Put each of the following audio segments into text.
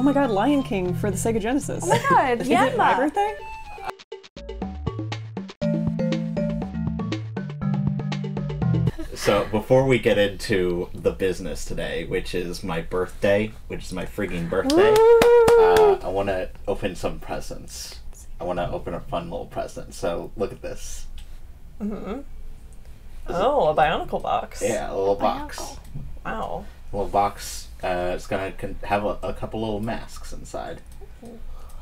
Oh my god, Lion King for the Sega Genesis. Oh my god, Is yeah. it my birthday? So before we get into the business today, which is my birthday, which is my freaking birthday, uh, I want to open some presents. I want to open a fun little present. So look at this. Mm-hmm. Oh, a Bionicle box. Yeah, a little box. Wow. A little box. Uh, it's gonna con- have a, a couple little masks inside.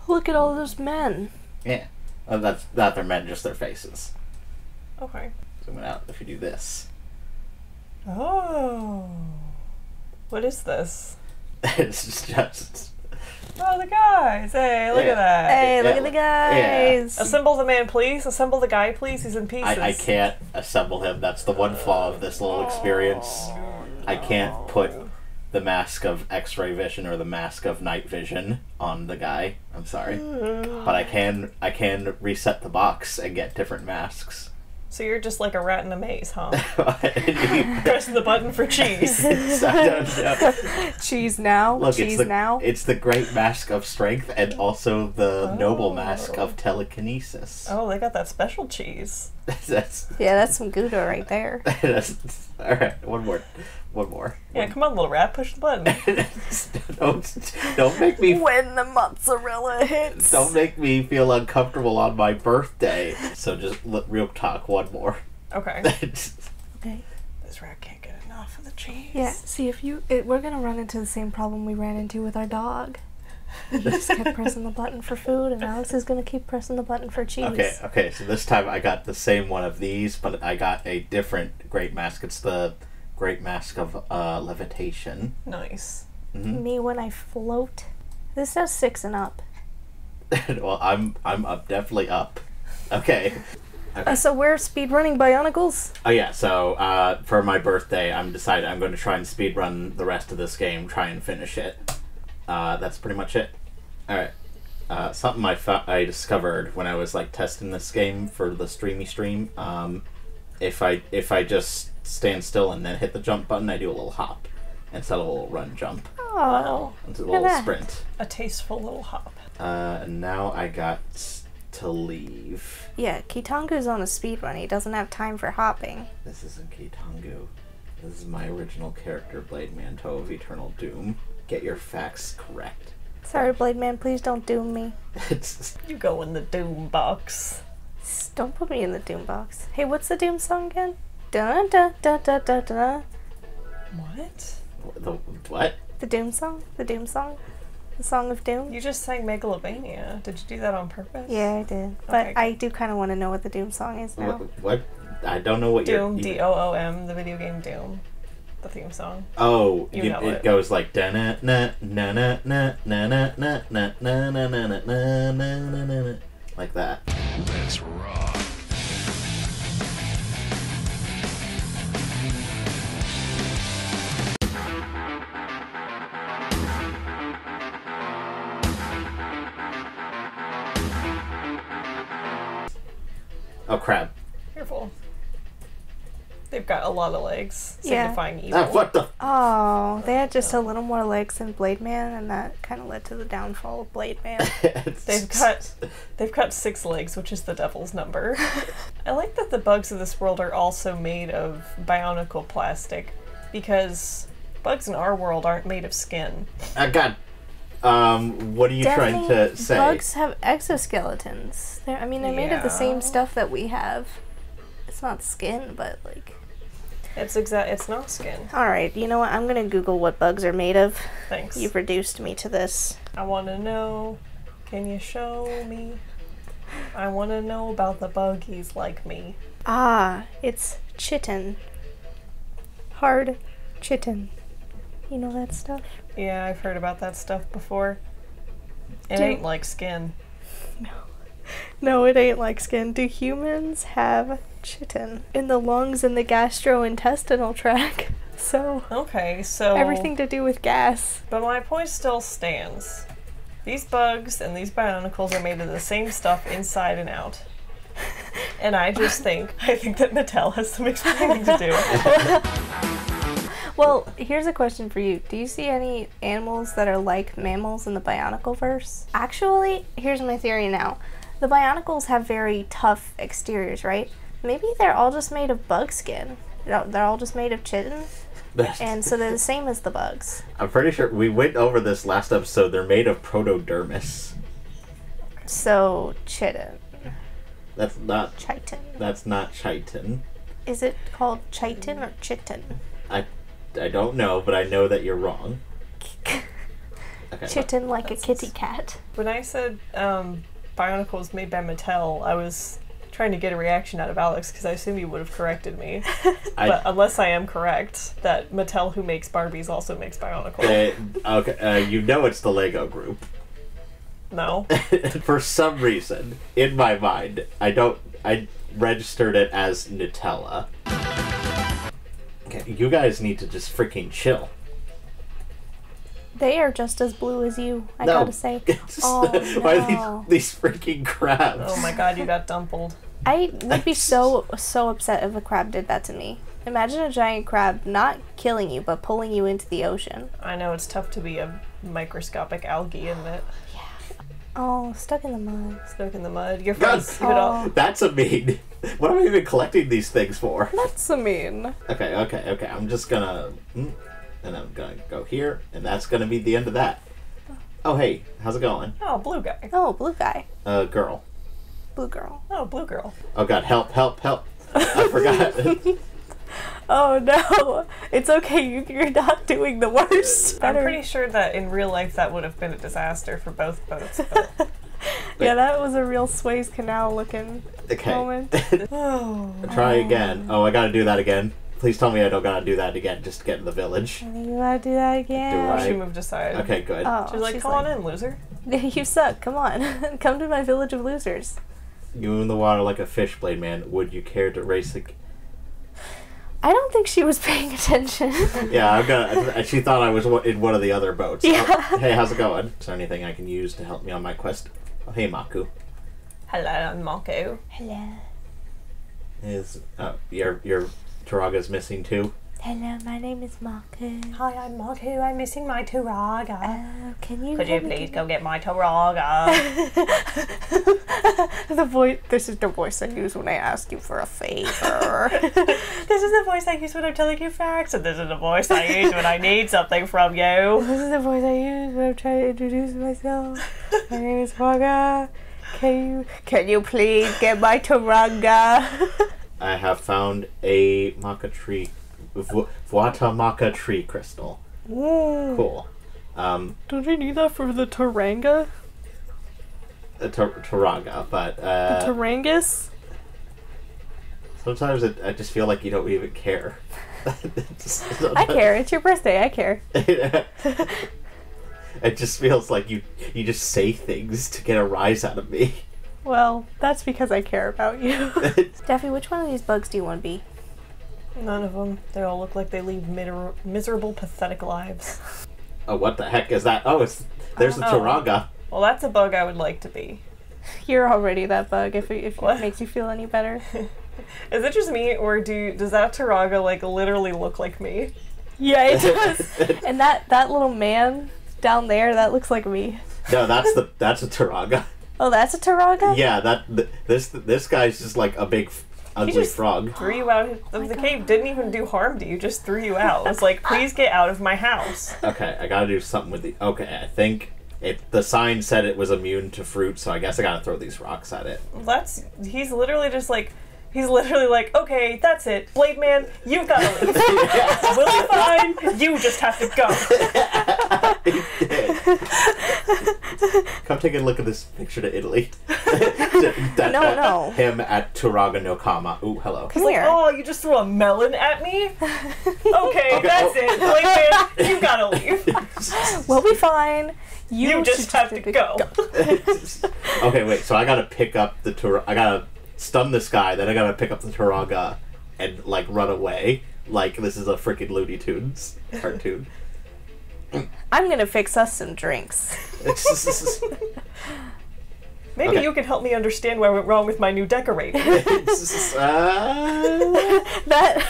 Look at all those men. Yeah, uh, that's not their men, just their faces. Okay. Zoom it out. If you do this, Oh. What is this? it's just Oh, the guys. Hey, look Yeah. at that. Hey, look yeah, at the yeah. guys. Assemble the man, please. Assemble the guy, please. He's in pieces. I, I can't assemble him. That's the one flaw of this little experience. I can't put the mask of X-ray vision or the mask of night vision on the guy. I'm sorry, but I can I can reset the box and get different masks. So you're just like a rat in a maze, huh? I Press the button for cheese. Cheese now. Look, Cheese it's the now. it's the great mask of strength and also the noble mask of oh. telekinesis. oh, they got that special cheese. that's, yeah, that's some Gouda right there. all right. One more, one more. Yeah, come on, little rat. Push the button. don't don't make me when the mozzarella hits. don't make me feel uncomfortable on my birthday. So just let real talk. One more. Okay. Okay. This rat can't get enough of the cheese. Yeah. See if you, it, we're gonna run into the same problem we ran into with our dog. He just kept pressing the button for food, and Alex is gonna keep pressing the button for cheese. Okay, okay. So this time I got the same one of these, but I got a different great mask. It's the great mask of uh, levitation. Nice. Me when I float. This says six and up. well, I'm I'm up, definitely up. Okay. Uh, so we're speedrunning Bionicles. Oh yeah. So uh, for my birthday, I'm decided I'm going to try and speed run the rest of this game, try and finish it. Uh, that's pretty much it. All right. Uh, something I fo- I discovered when I was like testing this game for the streamy stream. Um, if I if I just stand still and then hit the jump button, I do a little hop instead of a little run jump. Oh. It's a little that. sprint. A tasteful little hop. Uh, and now I got to leave. Yeah, Kitangu's on a speed run. He doesn't have time for hopping. This isn't Kitangu. This is my original character, Blade Manto of Eternal Doom. Get your facts correct. Sorry, Blade Man, please don't doom me. You go in the doom box. S- Don't put me in the doom box. Hey, what's the doom song again? Dun dun dun dun dun dun. What? the what? The doom song? The doom song? The song of doom? You just sang Megalovania. Did you do that on purpose? Yeah, I did. But Okay. I do kind of want to know what the doom song is now. What? what? I don't know what Doom, you're. D O O M, the video game Doom. The theme song. Oh, You you- know it, it. goes like da na na na na na na na na na na na na na na na na na like that. Let's rock. Oh crap! Careful. They've got a lot of legs, Yeah. signifying evil. Ah, what the? Oh, they had just a little more legs than Blade Man, and that kind of led to the downfall of Blade Man. They've got they've got six legs, which is the devil's number. I like that the bugs of this world are also made of bionicle plastic, because bugs in our world aren't made of skin. I got. Um, what are you trying to say? Bugs have exoskeletons. They're, I mean, they're made of the same stuff that we have. It's not skin, but like. It's exact. It's not skin. All right, you know what? I'm gonna Google what bugs are made of. Thanks. You've reduced me to this. I want to know. Can you show me? I want to know about the buggies like me. Ah, it's chitin. Hard chitin. You know that stuff? Yeah, I've heard about that stuff before. It Do- ain't like skin. No, No, it ain't like skin. Do humans have chitin in the lungs and the gastrointestinal tract? So, Okay, so everything to do with gas. But my point still stands. These bugs and these bionicles are made of the same stuff inside and out. And I just think I think that Mattel has some explaining to do. Well, here's a question for you. Do you see any animals that are like mammals in the Bionicle verse? Actually, here's my theory now. The Bionicles have very tough exteriors, right? Maybe they're all just made of bug skin. They're they're all just made of chitin, and so they're the same as the bugs. I'm pretty sure we went over this last episode. They're made of protodermis. So chitin, That's not. chitin. That's not chitin. Is it called chitin or chitin? I, I don't know, but I know that you're wrong. Okay. Chitin like a That's- kitty cat. When I said um, Bionicles made by Mattel, I was trying to get a reaction out of Alex because I assume he would have corrected me. I, but unless I am correct, that Mattel, who makes Barbies, also makes Bionicles. uh, okay, uh, you know it's the Lego group. no. For some reason, in my mind, I don't. I registered it as Nutella. Okay, you guys need to just freaking chill. They are just as blue as you, I No. gotta say. Oh, Why no. these, these freaking crabs? Oh my god, you got dumpled. I would be so so upset if a crab did that to me. Imagine a giant crab not killing you but pulling you into the ocean. I know it's tough to be a microscopic algae, isn't it? Oh, stuck in the mud. Stuck in the mud. Your God. friends could all. Oh. That's a mean. What am I even collecting these things for? That's a mean. Okay, okay, okay. I'm just gonna, mm, and I'm gonna go here, and that's gonna be the end of that. Oh hey, how's it going? Oh, blue guy. Oh, blue guy. Uh, girl. Blue girl. Oh, blue girl. Oh god, help, help, help! I forgot. Oh no. It's okay, you, you're not doing the worst. I'm pretty sure that in real life that would have been a disaster for both boats. But Yeah, that was a real Suez Canal looking okay. moment. oh, Try again. Oh, I gotta do that again. Please tell me I don't gotta do that again just to get in the village. You wanna do that again? Do I? she moved aside. Okay, good. Oh, She's like, she's come on in, loser. You suck. Come on. Come to my village of losers. You in the water like a fish, Blade Man. Would you care to race a... I don't think she was paying attention. Yeah, I'm gonna. She thought I was in one of the other boats. Yeah. Oh, hey, how's it going? Is there anything I can use to help me on my quest? Oh, hey, Macku. Hello, I'm Hello. Is uh, your your Taraga's missing too? Hello, my name is Marco. Hi, I'm Mako. I'm missing my Turaga. Oh, uh, can you Could you please go get my Turaga? the voice. This is the voice I use when I ask you for a favor. this is the voice I use when I'm telling you facts, and this is the voice I use when I need something from you. this is the voice I use when I'm trying to introduce myself. My name is Raga. Can you can you please get my Taranga? I have found a maca tree, Vu- Vuata maca tree crystal. Cool. Um, Don't you need that for the Taranga? a tar- Taraga, but uh, Tarangus? sometimes it, I just feel like you don't even care. I care. It's your birthday. I care. it just feels like you you just say things to get a rise out of me. Well, that's because I care about you. Daffy, which one of these bugs do you want to be? None of them. They all look like they lead miser- miserable, pathetic lives. oh, what the heck is that? Oh, it's there's the Oh. Taraga. Well, that's a bug I would like to be. You're already that bug. If it, if What? it makes you feel any better. Is it just me, or do does that Turaga like literally look like me? Yeah, it does. and that that little man down there, that looks like me. No, that's the that's a Taraga. Oh, that's a Taraga. Yeah, that th- this this guy's just like a big f- ugly just- frog. Threw you out of oh the cave. Didn't even do harm to you. Just threw you out. It's like, please get out of my house. Okay, I gotta do something with the. Okay, I think it. The sign said it was immune to fruit, so I guess I gotta throw these rocks at it. That's he's literally just like. He's literally like, okay, that's it. Blade Man, you've got to leave. we'll be fine. You just have to go. Come take a look at this picture to Italy. That- No, that- no. Uh, him at Turaga Nokama. Ooh, hello. Come here. Oh, you just threw a melon at me? Okay, Okay, that's oh. it. Blade Man, you've gotta leave. We'll be fine. You, You just should have to go. okay, wait. So I gotta pick up the Tur. I gotta stun this guy. Then I gotta pick up the Turaga and like run away. Like this is a freaking Looney Tunes cartoon. I'm gonna fix us some drinks. Maybe Okay. you can help me understand what went wrong with my new decorating. uh, that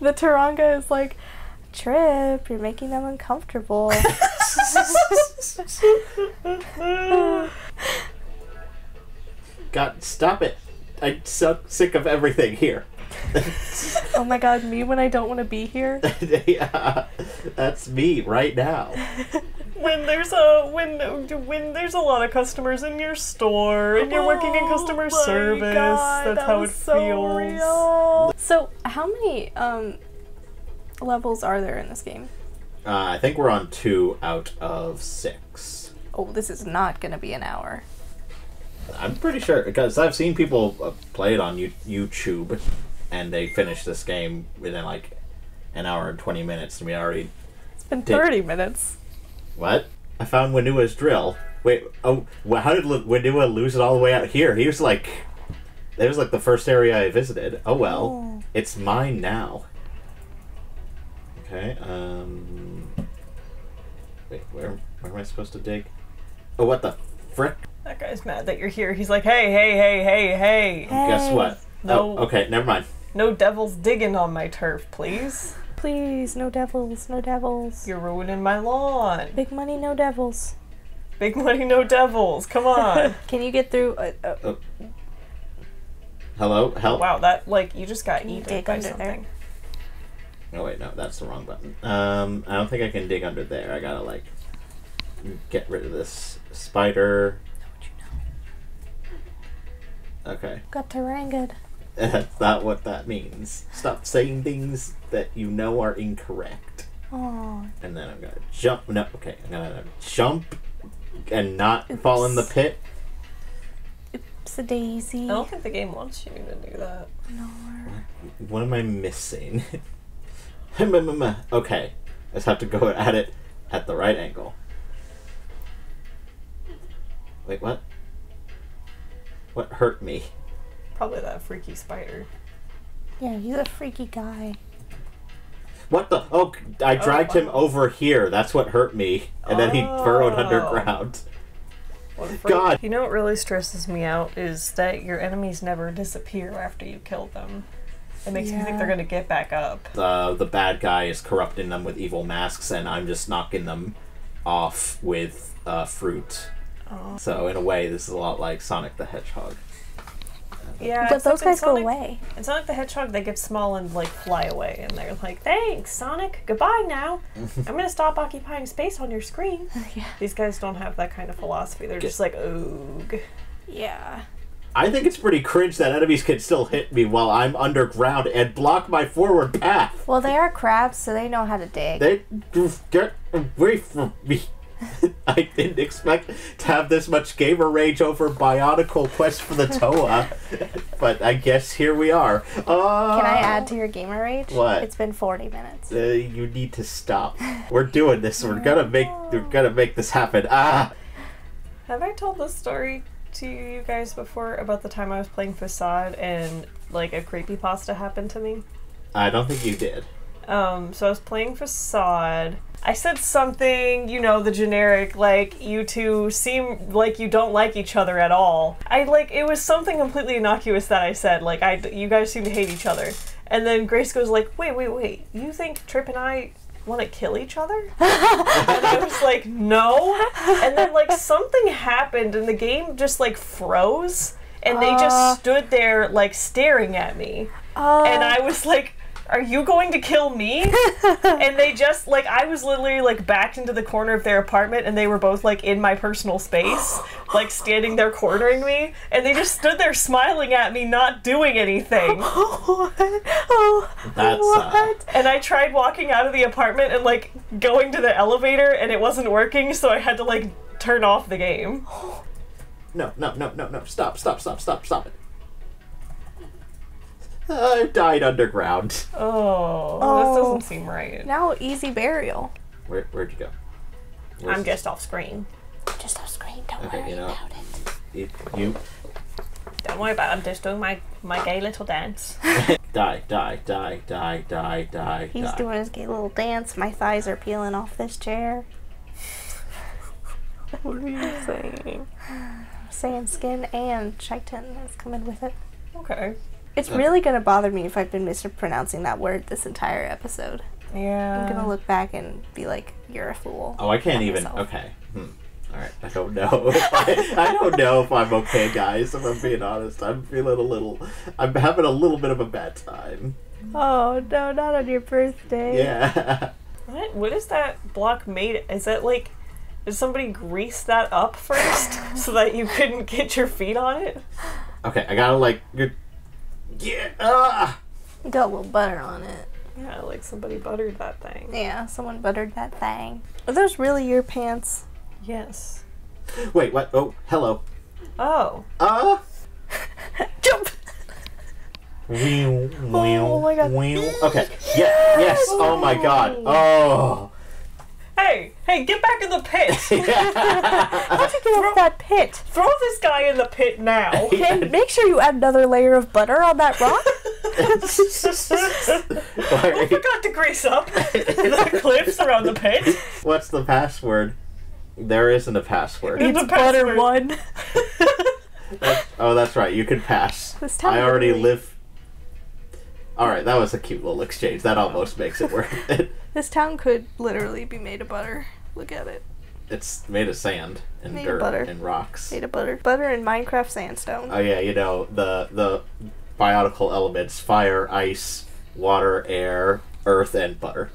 the Taranga is like Trip, you're making them uncomfortable. God, stop it! I'm so sick of everything here. Oh my god, me when I don't want to be here? yeah, that's me right now. when there's a when when there's a lot of customers in your store and you're working in customer Oh service, God, that's that how it so feels. real. so, how many um levels are there in this game? Uh, I think we're on two out of six. Oh, this is not gonna be an hour. I'm pretty sure because I've seen people uh, play it on YouTube, and they finish this game within like an hour and twenty minutes, and we already It's been Did- 30 minutes. what? I found Wanua's drill. Wait, oh, how did Wanua lose it all the way out here? He was like, that was like the first area I visited. Oh well, Oh. it's mine now. Okay. Um. Wait, where where am I supposed to dig? Oh, what the frick? That guy's mad that you're here. He's like, hey, hey, hey, hey, hey. Guess what? No. Oh, okay, never mind. No devils digging on my turf, please. Please, no devils, no devils. You're ruining my lawn. Big money, no devils. Big money, no devils. Come on. Can you get through? Uh, uh, Hello, help. wow, that like you just got eaten by under there? something. Oh wait, no, that's the wrong button. Um, I don't think I can dig under there. I gotta like get rid of this spider. Okay, got Tarangad. that's not what that means. Stop saying things that you know are incorrect. Oh, And then I'm gonna jump. No, okay, I'm gonna jump and not fall in the pit. it's a daisy. I don't think the game wants you to do that. No. What am I missing? okay, I just have to go at it at the right angle. Wait, what? What hurt me? Probably that freaky spider. Yeah, he's a freaky guy. What the? Oh, I Oh, dragged him over here. That's what hurt me. And then he burrowed Oh. underground. What a freak. God. You know what really stresses me out is that your enemies never disappear after you kill them. It makes me think they're gonna get back up. The the bad guy is corrupting them with evil masks, and I'm just knocking them off with uh, fruit. Oh. So in a way, this is a lot like Sonic the Hedgehog. Yeah, but except those in guys go Sonic- away. In Sonic the Hedgehog, they get small and like fly away, and they're like, "Thanks, Sonic. Goodbye now. I'm gonna stop occupying space on your screen." yeah. These guys don't have that kind of philosophy. They're just like, "Oog." Yeah. I think it's pretty cringe that enemies can still hit me while I'm underground and block my forward path. Well, they are crabs, so they know how to dig. They get away from me. I didn't expect to have this much gamer rage over Bionicle Quest for the Toa, but I guess here we are. Uh, Can I add to your gamer rage? What? It's been 40 minutes. Uh, you need to stop. We're doing this. We're gonna make. We're gonna make this happen. Ah. Have I told this story to you guys before about the time I was playing Facade and like a creepy pasta happened to me? I don't think you did. Um, so I was playing Facade. I said something, you know, the generic, like, you two seem like you don't like each other at all. I, like, it was something completely innocuous that I said, like, I, you guys seem to hate each other. And then Grace goes like, wait, wait, wait, you think Trip and I want to kill each other? and I was like, no. And then, like, something happened and the game just, like, froze. And they Uh. just stood there, like, staring at me Oh. and I was like, "Are you going to kill me?" and they just like I was literally like backed into the corner of their apartment, and they were both like in my personal space, like standing there cornering me, and they just stood there smiling at me, not doing anything. what? Oh, That's, uh, what? And I tried walking out of the apartment and like going to the elevator, and it wasn't working, so I had to like turn off the game. No, no, no, no, no. Stop, stop, stop, stop, stop it. I died underground. Oh, Oh. this doesn't seem right. Now easy burial. Where, where'd you go? I'm just off screen. Just off screen. Don't Okay, worry you know- about it. You, you Don't worry about it. I'm just doing my my gay little dance. die, die, die, die, die, die, He's die. doing his gay little dance. My thighs are peeling off this chair. What are you saying? Saying skin and chitin is coming with it. Okay. It's really gonna bother me if I've been mispronouncing that word this entire episode. Yeah. I'm gonna look back and be like, "You're a fool." Oh, I can't even. myself. Okay. Hmm. All right. I don't know. If I, I don't know if I'm okay, guys. If I'm being honest, I'm feeling a little. I'm having a little bit of a bad time. Oh no, not on your birthday. Yeah. What? What is that block made? Is that like? Did somebody grease that up first so that you couldn't get your feet on it? Okay. I gotta like. Good. Yeah. Ah. Got a little butter on it. Yeah, like somebody buttered that thing. Yeah, someone buttered that thing. Are those really your pants? Yes. Wait. What? Oh. Hello. Oh. Ah. Jump! oh my God. Okay. Yeah. Yes. Oh my God. Oh. Hey, hey, get back in the pit! How'd you get off that pit? Throw this guy in the pit now! And make sure you add another layer of butter on that rock. I forgot to grease up the clips around the pit. What's the password? There isn't a password. It's it's a butter password. one. That's- oh, that's right. You can pass. I already live. All right, that was a cute little exchange. That almost makes it worth it. This town could literally be made of butter. Look at it. It's made of sand and Made of dirt butter. and rocks. Made of butter. Butter and Minecraft sandstone. Oh yeah, you know the the biological elements: fire, ice, water, air, earth, and butter.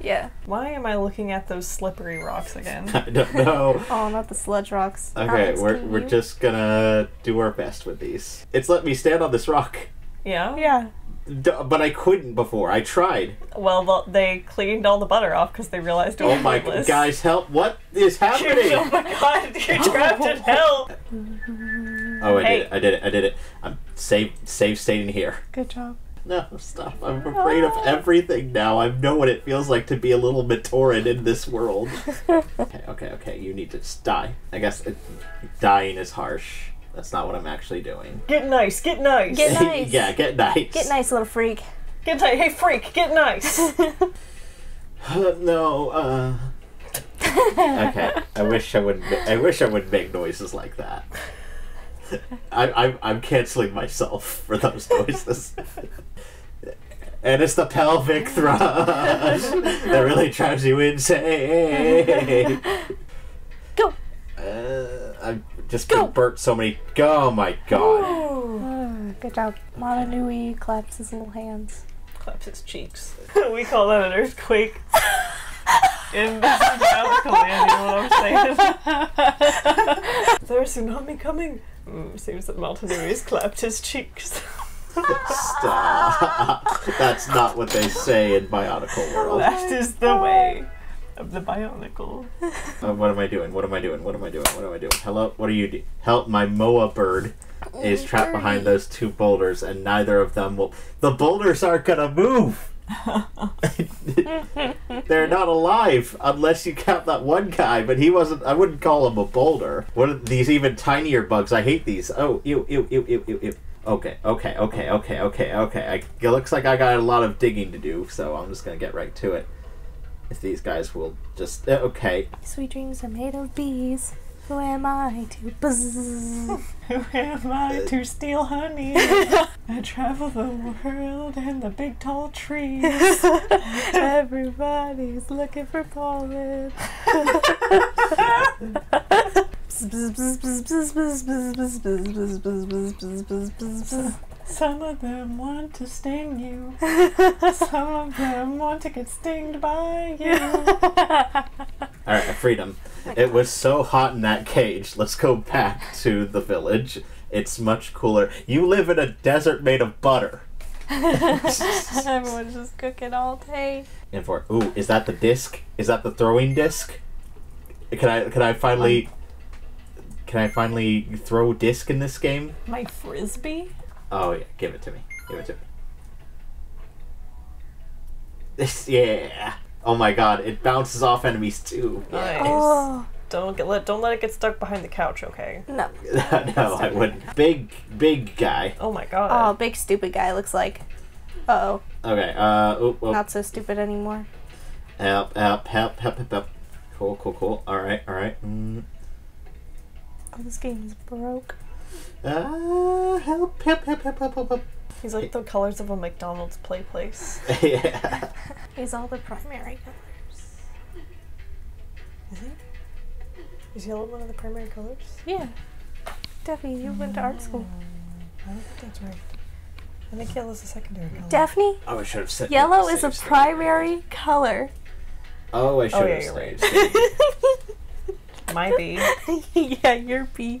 yeah. Why am I looking at those slippery rocks again? I don't know. Oh, not the sludge rocks. Okay, Alex, we're we're you- just gonna do our best with these. It's let me stand on this rock, Yeah? Yeah. D- but I couldn't before. I tried. Well, the, they cleaned all the butter off because they realized it oh was Oh my pointless. guys, help! What is happening? oh my god, you're trapped in hell! Oh, I Hey. did it! I did it! I did it! I'm safe, safe staying here. Good job. No, stop! I'm afraid of everything now. I know what it feels like to be a little Matoran in this world. okay, okay, okay. You need to just die. I guess it, dying is harsh. That's not what I'm actually doing. Get nice, get nice! Get nice. yeah, get nice. Get nice, little freak. Get nice! Hey, freak, get nice! no, uh. okay, I wish I would. I wish I would make noises like that. I, I'm I'm canceling myself for those noises. and it's the pelvic thrust that really drives you insane. Go. I've just Go. been burnt so many. Oh my god. Oh, good job. Mata Nui claps his little hands. Claps his cheeks. we call that an earthquake. In this biological land, you know what I'm saying? Is there a tsunami coming? Mm, seems that Mata Nui's clapped his cheeks. Stop. That's not what they say in Bionicle World. that is the way of the Bionicle. Uh, what am I doing? What am I doing? What am I doing? What am I doing? Hello? What are you doing? Help! My Moa bird is trapped behind those two boulders, and neither of them will. The boulders aren't gonna move. They're not alive unless you count that one guy, but he wasn't. I wouldn't call him a boulder. What are these even tinier bugs? I hate these. Oh, ew, ew, ew, ew, ew, ew. Okay, okay, okay, okay, okay, okay. I, it looks like I got a lot of digging to do, so I'm just gonna get right to it. If these guys will just uh, okay. Sweet dreams are made of bees. Who am I to buzz? Who am I to steal honey? I travel the world and the big tall trees. Everybody's looking for pollen. Some of them want to sting you. Some of them want to get stinged by you. All right, freedom. It was so hot in that cage. Let's go back to the village. It's much cooler. You live in a desert made of butter. Everyone's just cooking all day. And for ooh, is that the disc? Is that the throwing disc? Can I can I finally um, can I finally throw disc in this game? My frisbee? Oh yeah, give it to me. Give it to me. This yeah. Oh my god, it bounces off enemies too. Nice. Oh Don't get let don't let it get stuck behind the couch, okay? no! no, I wouldn't. Big big guy. Oh my god. Oh, big stupid guy looks like. Uh oh, Okay. Uh. Oop, oop. not so stupid anymore. Help! Help! Help! Help! Help! Help! Cool. Cool. Cool. All right. All right. Mm. Oh, this game is broke. Uh, help! Help! Help! Help! Help! Help! help. He's like the colors of a McDonald's play place. yeah. He's all the primary colors. Is he? Is yellow one of the primary colors? Yeah. Daphne, you went to art school. I don't think that's right. I think yellow's a secondary color. Daphne, Oh, I should have said. yellow is a saved. primary color. Oh, I should Oh, yeah, have you're right. saved. Might be. yeah, you're B.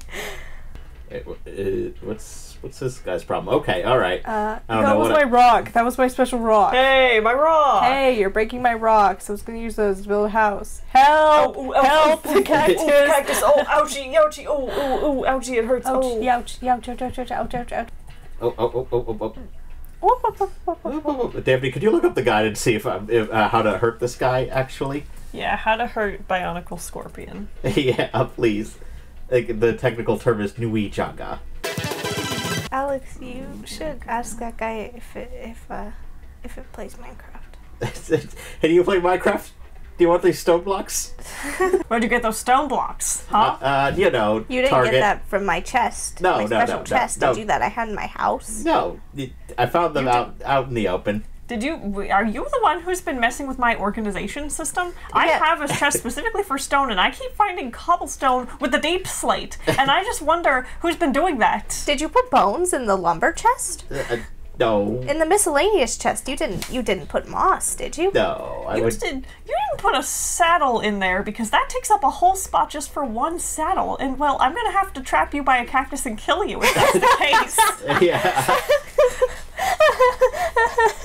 Wait, wh- uh, what's what's this guy's problem? Okay, all right. Uh, I don't that know was what. my I- rock. That was my special rock. Hey, my rock! Hey, you're breaking my rocks. I was gonna use those to build a house. Help! Oh, ooh, ouch, Help! ooh, ooh, cactus! ooh, cactus! Oh, ouchie, ouchie! Oh, oh, oh, ouchie! It hurts! Ouch! Oh, Ouch! Ouch! Ouch! Ouch! Ouch! Ouch! Ouch! Ouch! oh, oh, oh, oh, oh, oh. Oh, oh, oh. Daphne, could you look up the guide and see if, um, if uh, how to hurt this guy? Actually, Yeah, how to hurt Bionicle Scorpion. yeah, uh, please. Like the technical term is Nui Jaga. Alex, you should ask that guy if it if uh if it plays Minecraft. hey, do you play Minecraft? Do you want these stone blocks? Where'd you get those stone blocks, huh? Uh, you know, You didn't Target. get that from my chest. No, my no, special no, no, chest. no. Did you that I had in my house? No, I found them You out out in the open. Did you? Are you the one who's been messing with my organization system? I have a chest specifically for stone, and I keep finding cobblestone with the deep slate, and I just wonder who's been doing that. Did you put bones in the lumber chest? Uh, no, In the miscellaneous chest, you didn't. You didn't put moss, did you? no, I You would. did. You didn't put a saddle in there because that takes up a whole spot just for one saddle. And well, I'm gonna have to trap you by a cactus and kill you if that's the case. yeah.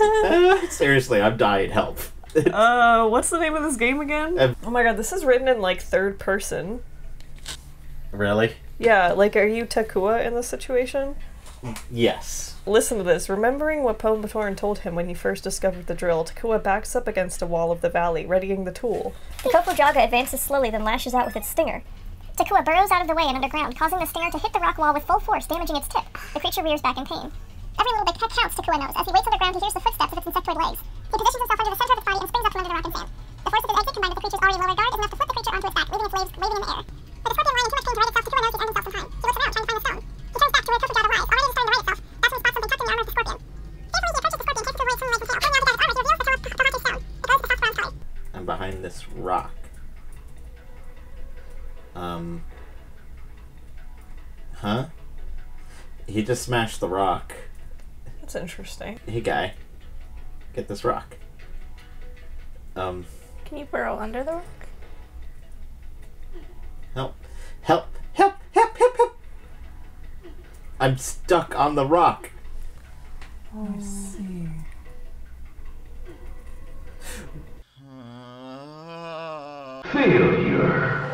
Uh, seriously, I'm dying. Help. Uh, what's the name of this game again? Um, oh my god, this is written in like third person. really? Yeah, like, are you Takua in this situation? Yes. Listen to this. Remembering what Pombatorn told him when he first discovered the drill, Takua backs up against a wall of the valley, readying the tool. The Kofo-Jaga advances slowly, then lashes out with its stinger. Takua burrows out of the way and underground, causing the stinger to hit the rock wall with full force, damaging its tip. The creature rears back in pain. Every little bit counts, Takua knows. As he waits underground, he hears the footsteps of its insectoid legs. He positions himself under the center of its body and springs up from under the rock and sand. The force of his exit, combined with the creature's already lower guard, is enough to flip the creature onto its back, leaving its legs waving in the air. With the scorpion in too much pain to right itself, Takua knows he's ending himself some time. He looks around, trying to find the stone. He turns back to where Kofo-Jaga lies, already starting to right itself. That's when he spots something tucked in the armor of the scorpion. Carefully, he approaches the scorpion, takes it away from the legs and tail. Pulling out the armor, he reveals the Tawate stone. It goes to the south bronze collie. I'm behind this rock. Um. Huh? He just smashed the rock. That's interesting. Hey, guy. Get this rock. Um. Can you burrow under the rock? Help. Help. Help. Help. Help. Help. I'm stuck on the rock. Oh. Failure.